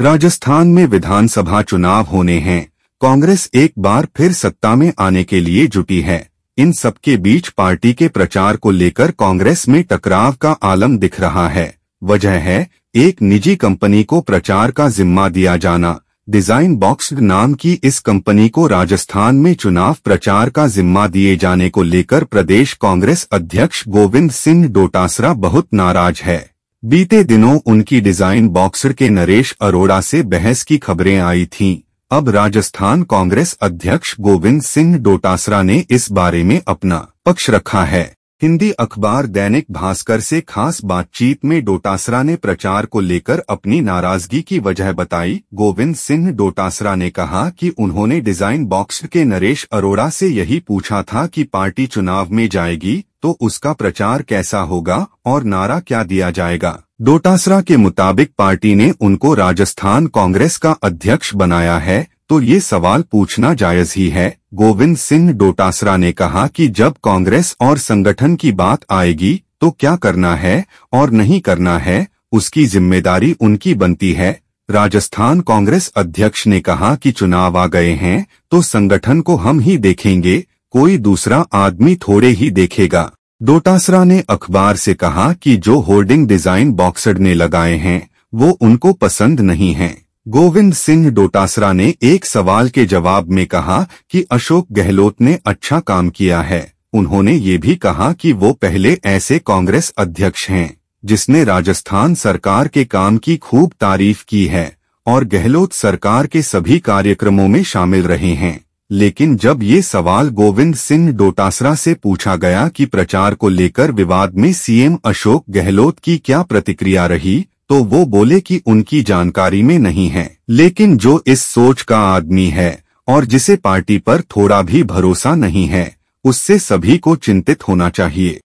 राजस्थान में विधानसभा चुनाव होने हैं। कांग्रेस एक बार फिर सत्ता में आने के लिए जुटी है। इन सबके बीच पार्टी के प्रचार को लेकर कांग्रेस में टकराव का आलम दिख रहा है। वजह है, एक निजी कंपनी को प्रचार का जिम्मा दिया जाना। डिज़ाइन बॉक्स नाम की इस कंपनी को राजस्थान में चुनाव प्रचार का जिम्मा दिए जाने को लेकर प्रदेश कांग्रेस अध्यक्ष गोविंद सिंह डोटासरा बहुत नाराज़ है। बीते दिनों उनकी डिज़ाइन बॉक्सर के नरेश अरोड़ा से बहस की खबरें आई थीं। अब राजस्थान कांग्रेस अध्यक्ष गोविंद सिंह डोटासरा ने इस बारे में अपना पक्ष रखा है हिंदी अखबार दैनिक भास्कर से खास बातचीत में डोटासरा ने प्रचार को लेकर अपनी नाराज़गी की वजह बताई गोविंद सिंह डोटासरा ने कहा कि उन्होंने डिज़ाइन बॉक्स के नरेश अरोड़ा से यही पूछा था कि पार्टी चुनाव में जाएगी तो उसका प्रचार कैसा होगा और नारा क्या दिया जाएगा? डोटासरा के मुताबिक पार्टी ने उनको राजस्थान कांग्रेस का अध्यक्ष बनाया है तो ये सवाल पूछना जायज़ ही है। गोविंद सिंह डोटासरा ने कहा कि जब कांग्रेस और संगठन की बात आएगी तो क्या करना है और नहीं करना है, उसकी ज़िम्मेदारी उनकी बनती है। राजस्थान कांग्रेस अध्यक्ष ने कहा कि चुनाव आ गए हैं तो संगठन को हम ही देखेंगे कोई दूसरा आदमी थोड़े ही देखेगा। डोटासरा ने अखबार से कहा कि जो होर्डिंग डिज़ाइन बॉक्सर ने लगाए हैं, वो उनको पसंद नहीं है। गोविंद सिंह डोटासरा ने एक सवाल के जवाब में कहा कि अशोक गहलोत ने अच्छा काम किया है। उन्होंने ये भी कहा कि वो पहले ऐसे कांग्रेस अध्यक्ष हैं, जिसने राजस्थान सरकार के काम की खूब तारीफ़ की है, और गहलोत सरकार के सभी कार्यक्रमों में शामिल रहे हैं। लेकिन जब ये सवाल गोविंद सिंह डोटासरा से पूछा गया कि प्रचार को लेकर विवाद में सीएम अशोक गहलोत की क्या प्रतिक्रिया रही तो वो बोले कि उनकी जानकारी में नहीं है। लेकिन जो इस सोच का आदमी है, और जिसे पार्टी पर थोड़ा भी भरोसा नहीं है, उससे सभी को चिंतित होना चाहिए।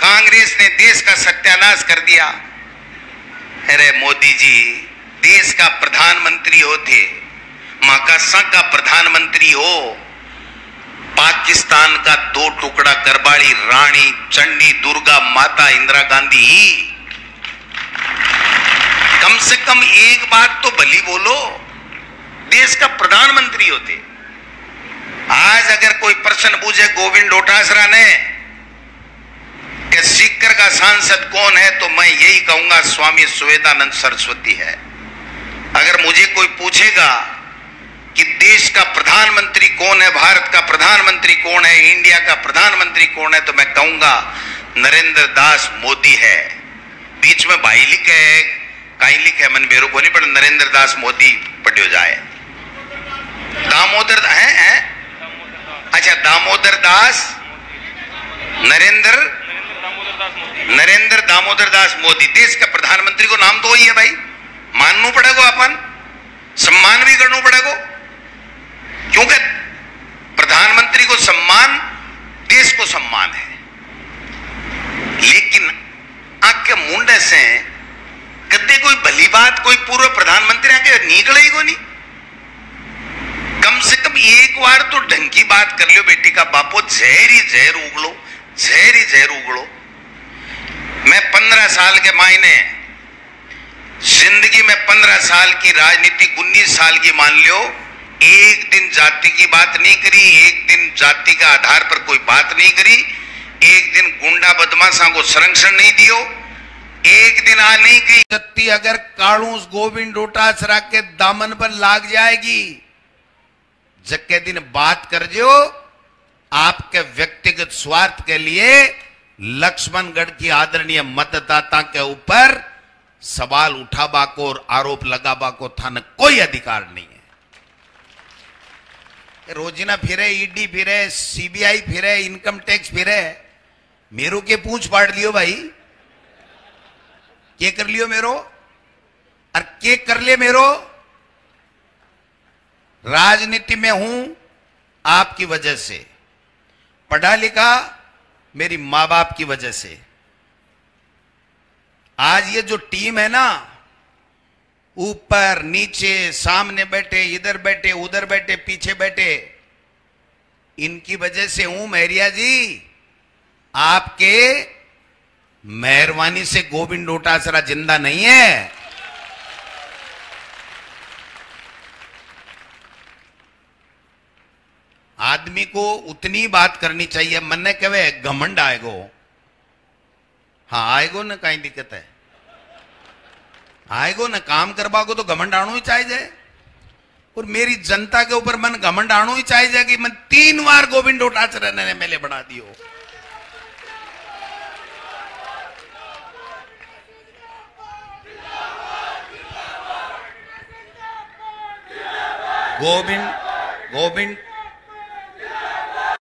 कांग्रेस ने देश का सत्यानाश कर दिया। अरे मोदी जी, देश का प्रधानमंत्री होते। माकासा का प्रधानमंत्री हो, पाकिस्तान का दो टुकड़ा करबाड़ी रानी, चंडी, दुर्गा, माता इंदिरा गांधी। कम से कम एक बात तो भली बोलो, देश का प्रधानमंत्री होते। आज अगर कोई प्रश्न पूछे, गोविंद डोटासरा ने, कि सीकर का सांसद कौन है तो मैं यही कहूँगा, स्वामी सुवेदानंद सरस्वती है। अगर मुझे कोई पूछेगा कि देश का प्रधानमंत्री कौन है भारत का प्रधानमंत्री कौन है इंडिया का प्रधानमंत्री कौन है तो मैं कहूँगा नरेंद्र दास मोदी है। बीच में भाई लिखे है कहीं है मन मेरे को नहीं पर नरेंद्र दास मोदी पढ़ियो जाए। दामोदर है, है? अच्छा दामोदर दास नरेंद्र नरेंद्र दामोदर दास मोदी देश का प्रधानमंत्री को नाम तो वही है भाई। मानना पड़ेगा अपन सम्मान भी करना पड़ेगा। क्योंकि प्रधानमंत्री को सम्मान, देश को सम्मान है। लेकिन आँख के मुंडे से कदे कोई भली बात, कोई पूर्व प्रधानमंत्री आके निकले ही को नहीं कम से कम एक बार तो ढंग की बात कर लियो, बेटी का बापो, जहर ही जहर उगलो, जहर ही जहर उगलो। मैं पंद्रह साल के मायने ज़िंदगी में पंद्रह साल की राजनीति, उन्नीस साल की मान लियो एक दिन जाति की बात नहीं करी, एक दिन जाति का आधार पर कोई बात नहीं करी, एक दिन गुंडा बदमाशा को संरक्षण नहीं दियो, एक दिन आ नहीं गई। शक्ति अगर काड़ूस गोविंद डोटासरा के दामन पर लाग जाएगी जक्के दिन बात कर जो, आपके व्यक्तिगत स्वार्थ के लिए लक्ष्मणगढ़ की आदरणीय मतदाता के ऊपर सवाल उठाबा को और आरोप लगाबा को थाने कोई अधिकार नहीं। रोजिना फिरे ईडी फिरे सीबीआई फिरे इनकम टैक्स फिरे। मेरो के पूछ पाड़ लियो भाई। के कर लियो मेरो? और के कर ले मेरो? राजनीति में हूँ आपकी वजह से। पढ़ा लिखा मेरी माँ बाप की वजह से। आज ये जो टीम है ना ऊपर, नीचे, सामने बैठे, इधर बैठे, उधर बैठे, पीछे बैठे। इनकी वजह से हूँ मैरिया जी, आपके मेहरबानी से गोविंद डोटासरा ज़िंदा नहीं है। आदमी को उतनी बात करनी चाहिए, मन ने कहे, घमंड आएगो। हाँ आएगो ना कहीं दिक्कत है। आएगो, ना काम करवा को तो घमंड आनो ही चाहिए और मेरी जनता के ऊपर मन घमंड आनो ही चाहिए कि मैं तीन बार गोविंद डोटासरा ने एमएलए बना दियो। गोविंद गोविंद